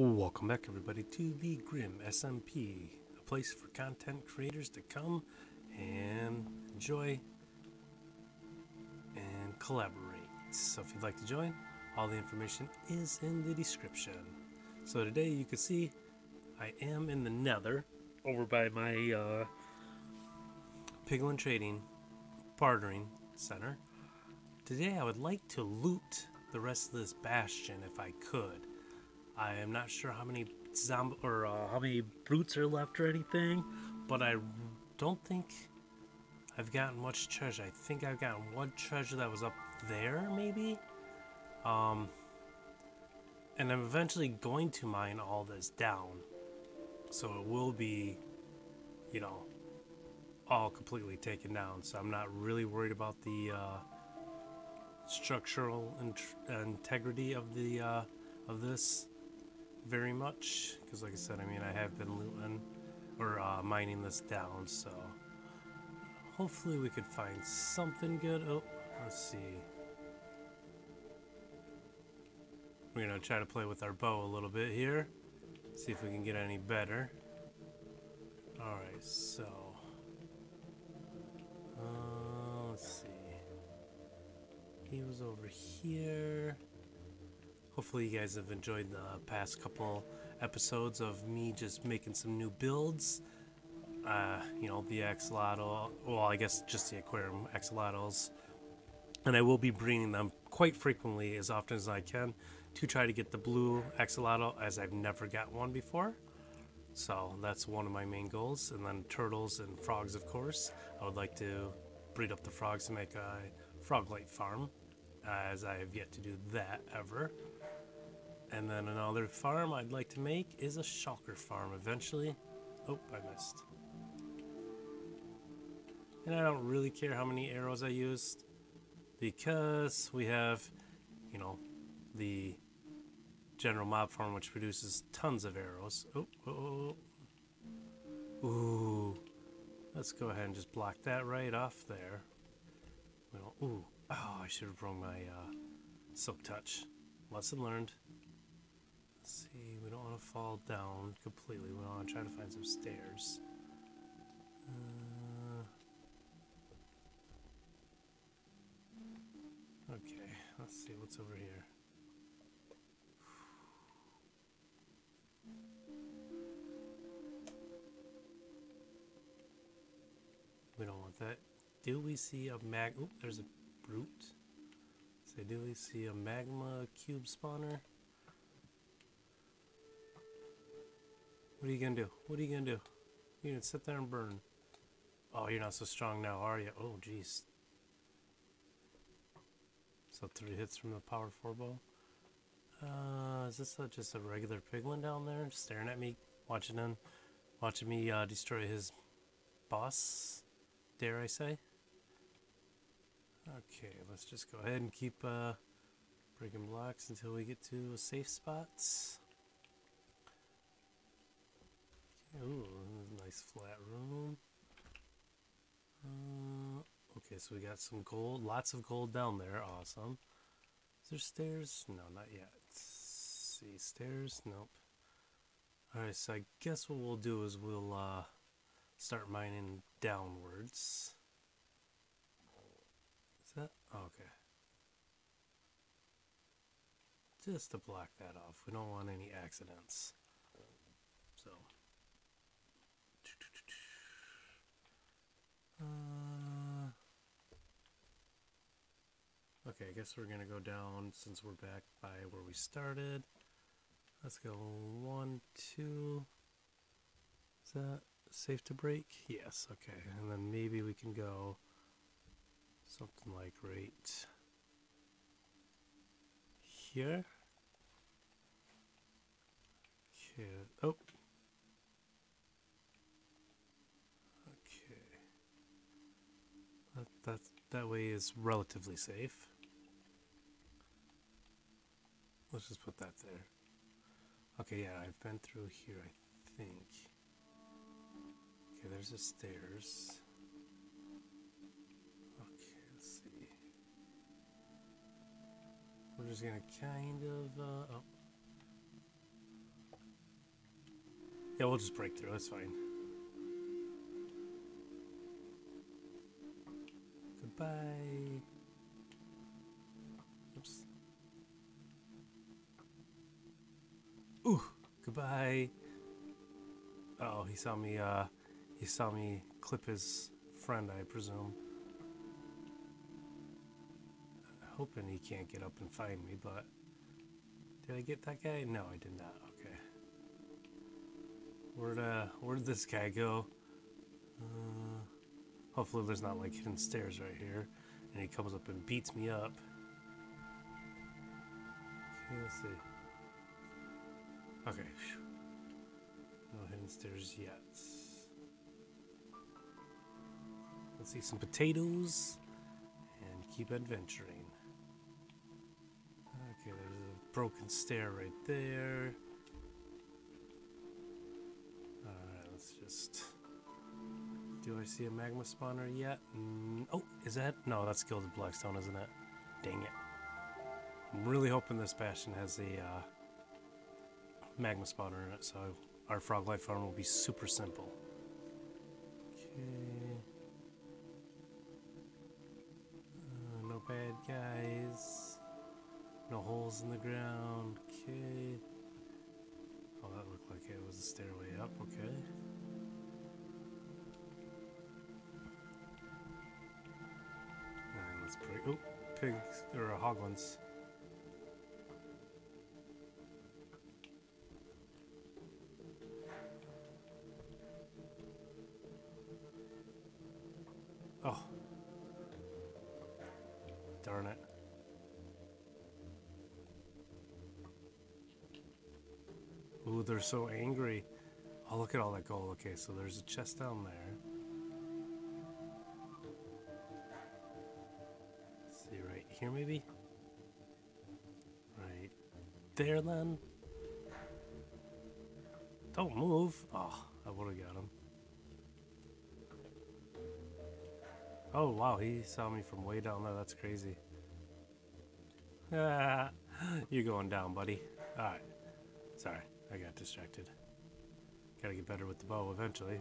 Welcome back, everybody, to the Grim SMP, a place for content creators to come and enjoy and collaborate. So, if you'd like to join, all the information is in the description. So, today you can see I am in the nether over by my uh, Piglin Trading Bartering Center. Today, I would like to loot the rest of this bastion if I could. I am not sure how many zombie or uh, how many brutes are left or anything, but I don't think I've gotten much treasure. I think I've gotten one treasure that was up there, maybe. Um, and I'm eventually going to mine all this down, so it will be, you know, all completely taken down. So I'm not really worried about the uh, structural integrity of the uh, of this very much because like I said I mean I have been looting or uh, mining this down so hopefully we could find something good. Oh let's see. We're gonna try to play with our bow a little bit here see if we can get any better. Alright so uh, let's see. He was over here Hopefully you guys have enjoyed the past couple episodes of me just making some new builds. Uh, you know, the axolotl, well, I guess just the aquarium axolotls. And I will be bringing them quite frequently, as often as I can, to try to get the blue axolotl, as I've never got one before. So that's one of my main goals. And then turtles and frogs, of course. I would like to breed up the frogs to make a frog light farm, as I have yet to do that ever. And then another farm I'd like to make is a shulker farm eventually. Oh, I missed. And I don't really care how many arrows I used because we have, you know, the general mob farm which produces tons of arrows. Oh, oh, oh. oh. Ooh. Let's go ahead and just block that right off there. Well, ooh. Oh, I should have brought my uh, silk touch. Lesson learned. See, we don't want to fall down completely. We want to try to find some stairs. Uh, okay, let's see what's over here. We don't want that. Do we see a mag? Oop, there's a brute. Say, do we see a magma cube spawner? What are you gonna do? What are you gonna do? You gonna sit there and burn. Oh, you're not so strong now, are you? Oh, jeez. So three hits from the power four bow. Uh, is this a, just a regular piglin down there, staring at me, watching him, watching me uh, destroy his boss? Dare I say? Okay, let's just go ahead and keep uh, breaking blocks until we get to a safe spot. Ooh, nice flat room. Uh, okay, so we got some gold, lots of gold down there. Awesome. Is there stairs? No, not yet. Let's see, stairs? Nope. Alright, so I guess what we'll do is we'll uh, start mining downwards. Is that? Okay. Just to block that off. We don't want any accidents. So. Uh, okay, I guess we're going to go down since we're back by where we started. Let's go one, two. Is that safe to break? Yes, okay. And then maybe we can go something like right here. Okay. Oh, that way is relatively safe. Let's just put that there. Okay, yeah, I've been through here, I think. Okay, there's the stairs. Okay, let's see. We're just gonna kind of, uh, oh. Yeah, we'll just break through. that's fine. Goodbye. Oops. Ooh, goodbye. Oh, he saw me, uh, he saw me clip his friend, I presume. Hoping he can't get up and find me, but did I get that guy? No, I did not. Okay. Where'd, uh, where'd this guy go? Uh, hopefully there's not like hidden stairs right here. And he comes up and beats me up. Okay, let's see. Okay. No hidden stairs yet. Let's see some potatoes and keep adventuring. Okay, there's a broken stair right there. Do I see a magma spawner yet? Mm, oh, is that? No, that's Gilded Blackstone, isn't it? Dang it. I'm really hoping this bastion has a uh, magma spawner in it, so our froglight farm will be super simple. Okay. Uh, no bad guys. No holes in the ground. Okay. Oh, that looked like it was a stairway up. Okay. Let's break. Oh, pigs or uh, hoglins. Oh. Darn it. Ooh, they're so angry. Oh, look at all that gold. Okay, so there's a chest down there. Here maybe? Right there then? Don't move. Oh, I would have got him. Oh, wow, he saw me from way down there. That's crazy. Ah, you're going down, buddy. Alright. Sorry, I got distracted. Gotta get better with the bow eventually.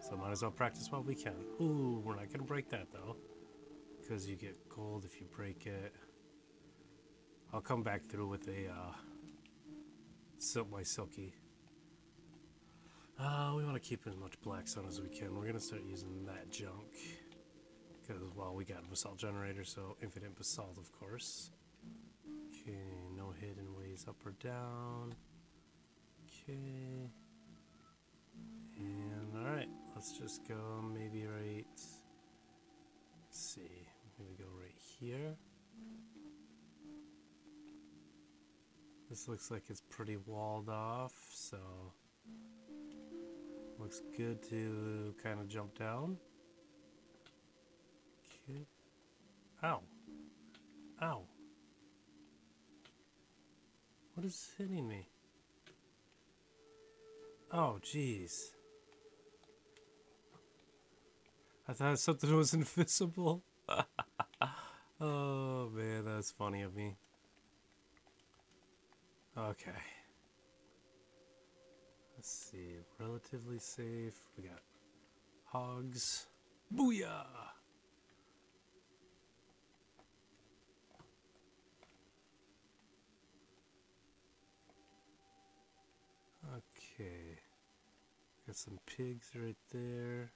So might as well practice while we can. Ooh, we're not gonna break that though. Because you get gold if you break it. I'll come back through with a uh, silk my silky. Uh, we want to keep as much blackstone as we can. We're gonna start using that junk. Because, well, we got basalt generator, so infinite basalt, of course. Okay, no hidden ways up or down. Okay. And, alright, let's just go maybe right. Let's see, here. This looks like it's pretty walled off, so. Looks good to kind of jump down. Okay. Ow. Ow. What is hitting me? Oh, jeez. I thought something was invisible. oh, man, that's funny of me. Okay. Let's see. Relatively safe. We got hogs. Booyah! Okay. Got some pigs right there.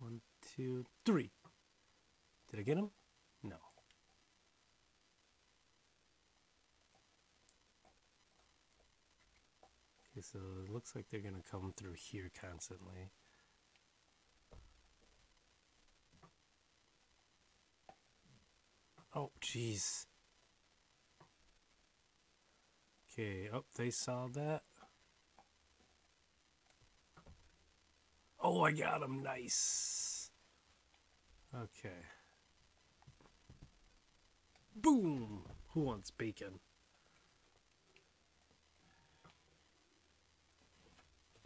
One, two, three. Did I get him? No. Okay, so it looks like they're gonna come through here constantly. Oh, jeez. Okay, oh, they saw that. Oh, I got him. Nice. Okay. Boom! Who wants bacon?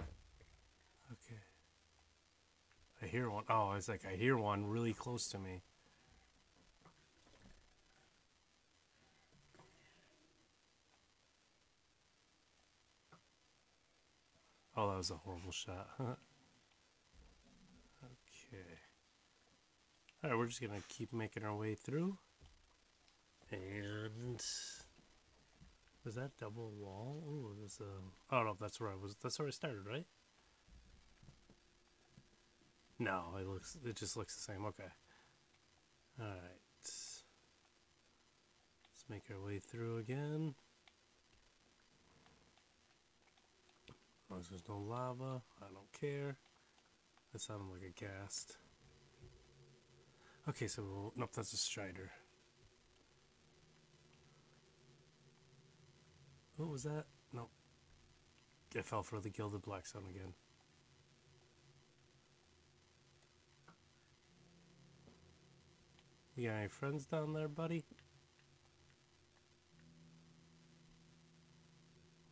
Okay. I hear one. Oh, it's like, I hear one really close to me. Oh, that was a horrible shot. okay. Alright, we're just gonna keep making our way through. And was that double wall? Oh, was a. I don't know if that's where I was. That's where I started, right? No, it looks. It just looks the same. Okay. All right. Let's make our way through again. As long as there's no lava, I don't care. That sounded like a ghast. Okay, so nope, that's a strider. What was that? Nope. I fell for the gilded blackstone again. You got any friends down there, buddy?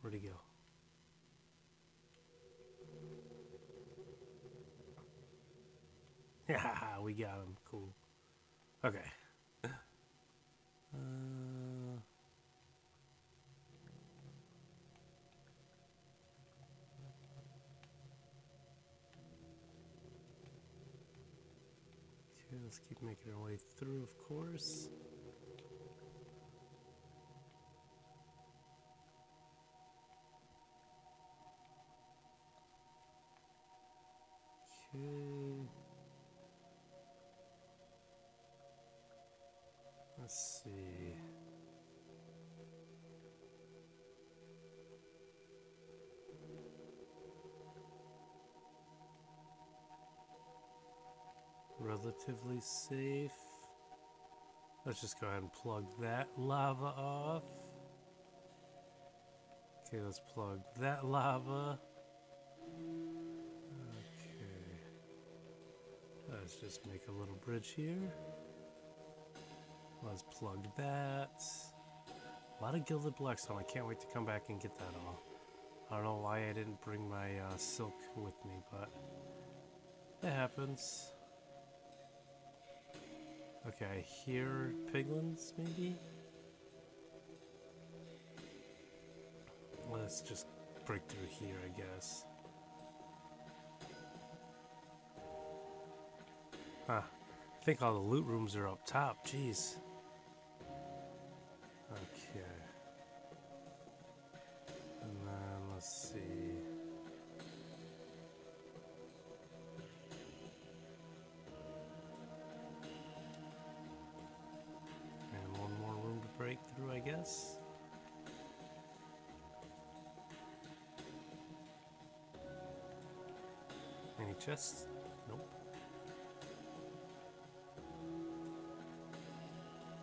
Where'd he go? Yeah, we got him. Okay. Uh, okay, let's keep making our way through, of course. Relatively safe. Let's just go ahead and plug that lava off. Okay, let's plug that lava. Okay. Let's just make a little bridge here. Let's plug that. A lot of gilded blackstone. I can't wait to come back and get that all. I don't know why I didn't bring my uh, silk with me, but it happens. Okay, I hear piglins, maybe? Let's just break through here, I guess. Huh. I think all the loot rooms are up top. Jeez. Nope.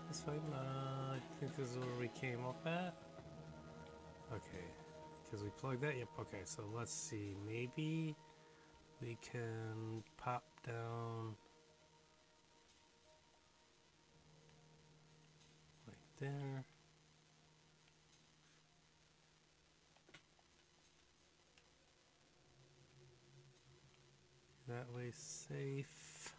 That's fine. Uh, I think this is where we came up at. Okay. Because we plugged that. Yep. Okay. So let's see. Maybe we can pop down right there. Way safe.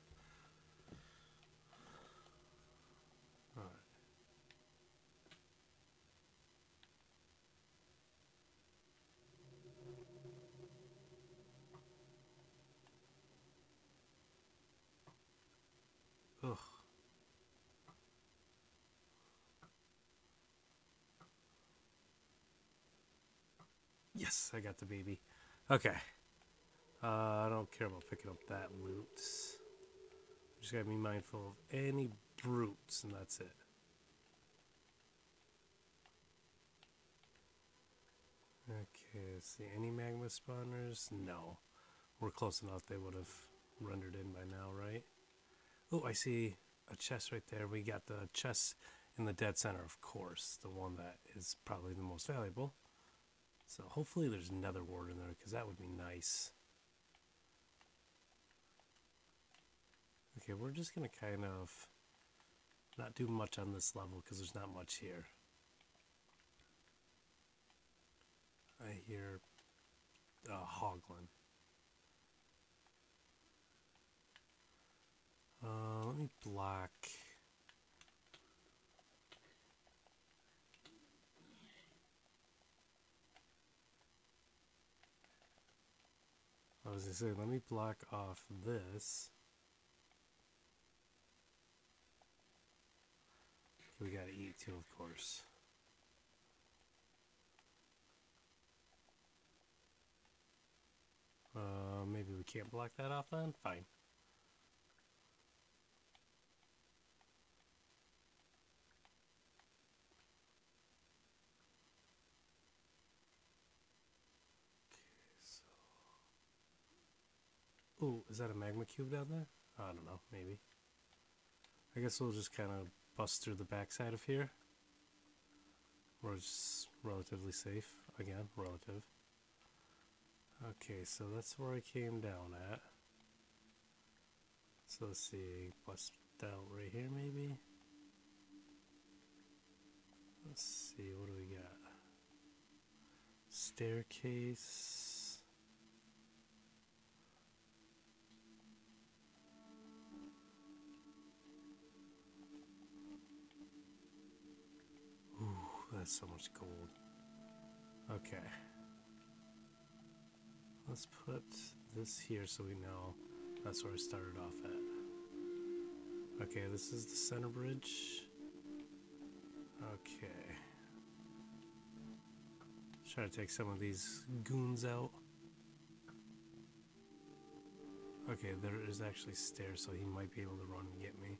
Yes, I got the baby. Okay. Uh, I don't care about picking up that loot. Just gotta be mindful of any brutes, and that's it. Okay, let's see. Any magma spawners? No. We're close enough, they would have rendered in by now, right? Oh, I see a chest right there. We got the chest in the dead center, of course. The one that is probably the most valuable. So hopefully there's another ward in there, because that would be nice. Okay, we're just going to kind of not do much on this level because there's not much here. I hear uh, Hoglin. Uh, let me block. I was gonna say, let me block off this. We gotta eat too, of course. Uh, maybe we can't block that off then? Fine. Ooh, is that a magma cube down there? I don't know, maybe. I guess we'll just kind of bust through the backside of here. We're relatively safe. Again, relative. Okay, so that's where I came down at. So let's see, bust out right here maybe? Let's see, what do we got? Staircase. That's so much gold. Okay. Let's put this here so we know that's where I started off at. Okay, this is the center bridge. Okay. Try to take some of these goons out. Okay, there is actually stairs, so he might be able to run and get me.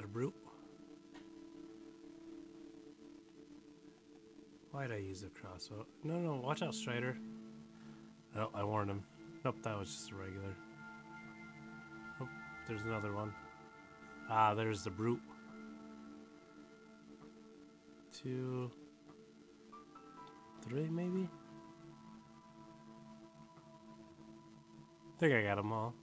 That a brute? Why'd I use the crossbow? No, no, watch out, Strider. Oh, I warned him. Nope, that was just a regular. Oh, there's another one. Ah, there's the brute. Two, three, maybe? I think I got them all.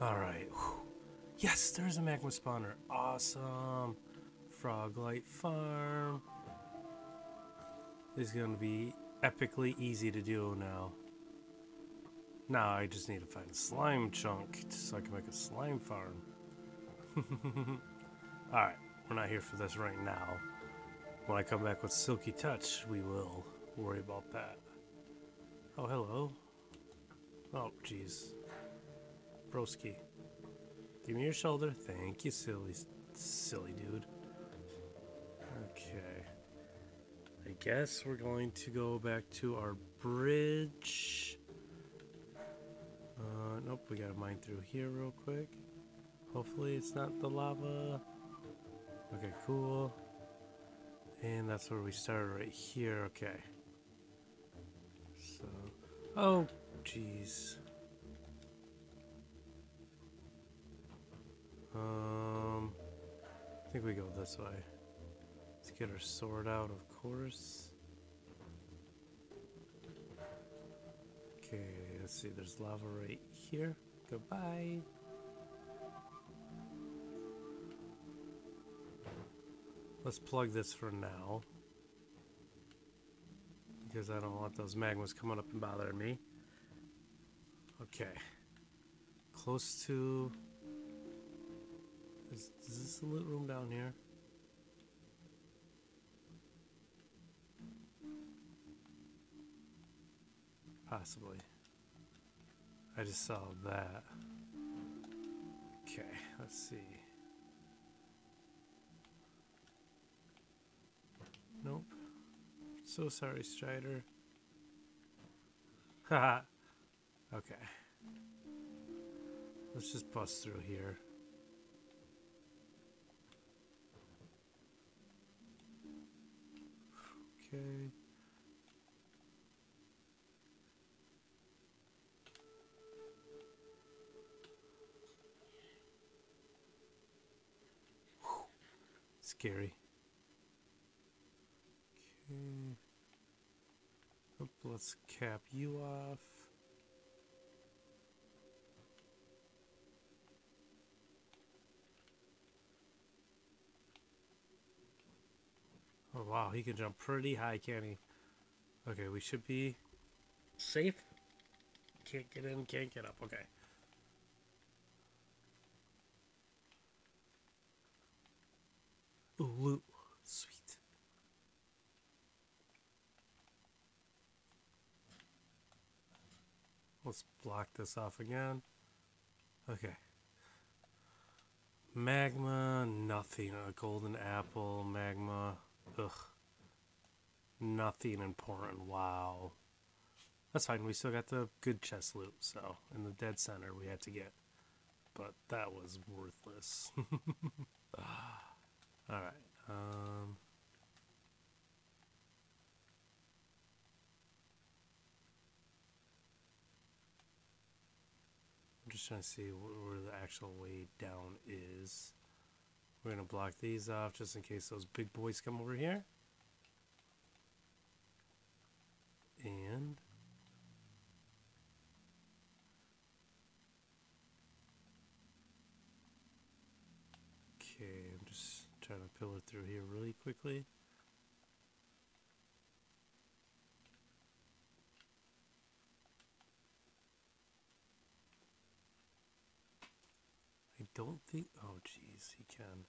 Alright. Yes, there's a magma spawner. Awesome. Froglight Farm. This is going to be epically easy to do now. Now I just need to find a slime chunk so I can make a slime farm. Alright, we're not here for this right now. When I come back with Silky Touch, we will worry about that. Oh, hello. Oh, jeez. Broski. Give me your shoulder. Thank you, silly, silly dude. Okay. I guess we're going to go back to our bridge. Uh, nope, we gotta mine through here real quick. Hopefully it's not the lava. Okay, cool. And that's where we started right here. Okay. So, oh, jeez. Um, I think we go this way. Let's get our sword out, of course. Okay, let's see, there's lava right here. Goodbye. Let's plug this for now. Because I don't want those magmas coming up and bothering me. Okay. Close to is, is this the loot room down here? Possibly. I just saw that. Okay, let's see. Nope. So sorry, Strider. Haha. okay. Let's just bust through here. Okay. Scary. Okay. Oh, let's cap you off. Oh wow, he can jump pretty high, can he? Okay, we should be safe can't get in, can't get up. Okay. Ooh, loot. Sweet. Let's block this off again. Okay. Magma, nothing. A golden apple, magma. Ugh. Nothing important. Wow. That's fine. We still got the good chest loot. So, in the dead center, we had to get. But that was worthless. Alright. Um. I'm just trying to see where the actual way down is. We're going to block these off just in case those big boys come over here. And okay, I'm just trying to pillar through here really quickly. Don't think. Oh, jeez, he can.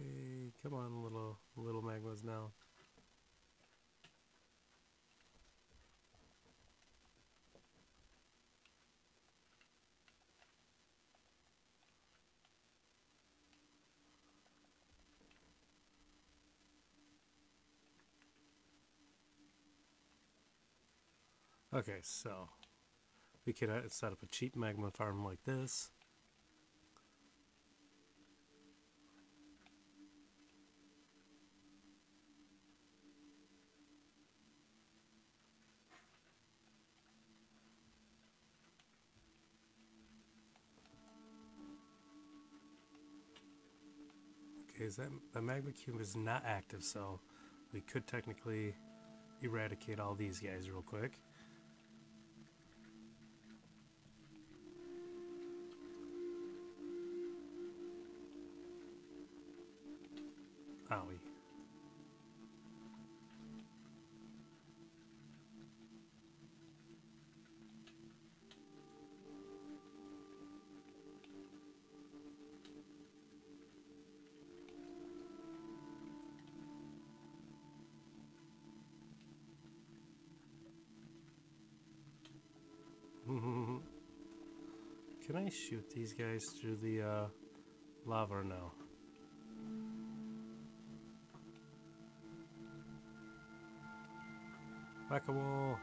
Okay, come on, little little magmas now. Okay, so we could uh, set up a cheap magma farm like this. Okay, is that the magma cube is not active, so we could technically eradicate all these guys real quick. Can I shoot these guys through the uh, lava or no? Whack-a-mole!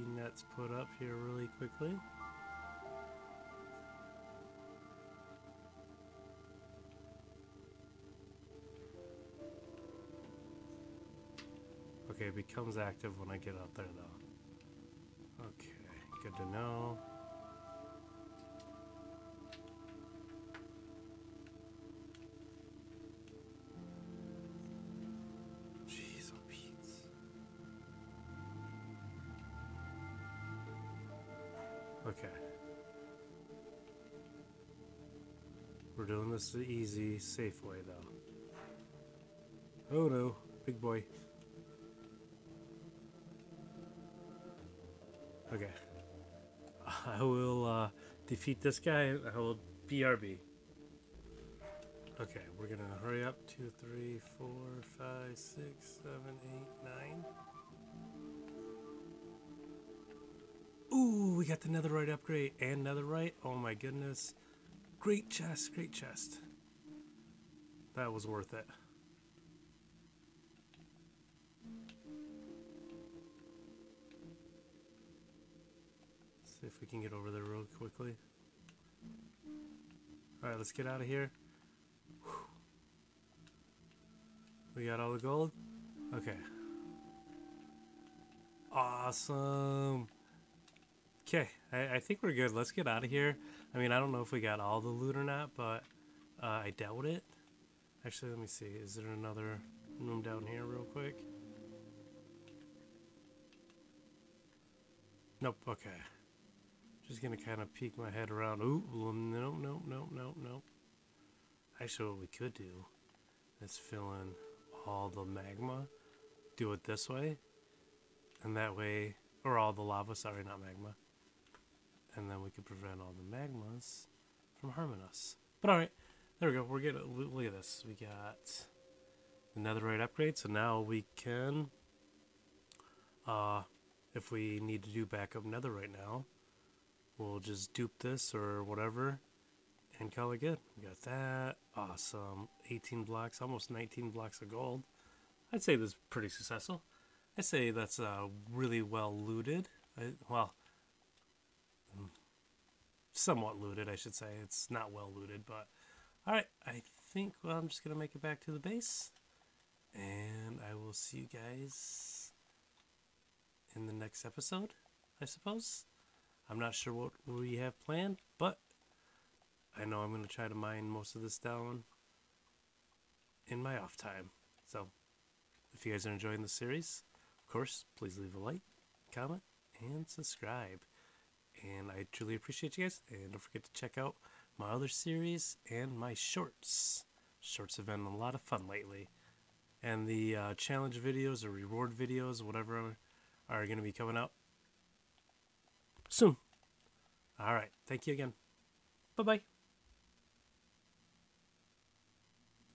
Safety nets put up here really quickly. Okay, it becomes active when I get out there though. Okay, good to know. Doing this the easy, safe way though. Oh no, big boy. Okay. I will uh, defeat this guy. I will BRB. Okay, we're gonna hurry up. Two, three, four, five, six, seven, eight, nine. Ooh, we got the netherite upgrade and netherite. Oh my goodness. Great chest, great chest. That was worth it. See if we can get over there real quickly. Alright, let's get out of here. We got all the gold? Okay. Awesome. Okay, I, I think we're good. Let's get out of here. I mean, I don't know if we got all the loot or not, but uh, I doubt it. Actually, let me see. Is there another room down here real quick? Nope, okay. Just gonna kind of peek my head around. Ooh, no, no, no, no. Actually, what we could do is fill in all the magma. Do it this way. And that way, or all the lava, sorry, not magma. And then we could prevent all the magmas from harming us. But alright, there we go. We're getting, look at this. We got the netherite upgrade, so now we can, uh, if we need to do backup netherite now, we'll just dupe this or whatever and call it good. We got that. Awesome. 18 blocks, almost 19 blocks of gold. I'd say this is pretty successful. I'd say that's uh, really well looted. I, well, somewhat looted, I should say. It's not well looted, but all right. I think well, I'm just gonna make it back to the base, and I will see you guys in the next episode. I suppose. I'm not sure what we have planned, but I know I'm gonna try to mine most of this down in my off time. So, if you guys are enjoying the series, of course, please leave a like, comment, and subscribe. And I truly appreciate you guys. And don't forget to check out my other series and my shorts. Shorts have been a lot of fun lately. And the uh, challenge videos or reward videos, whatever, are, going to be coming out soon. All right. Thank you again. Bye bye.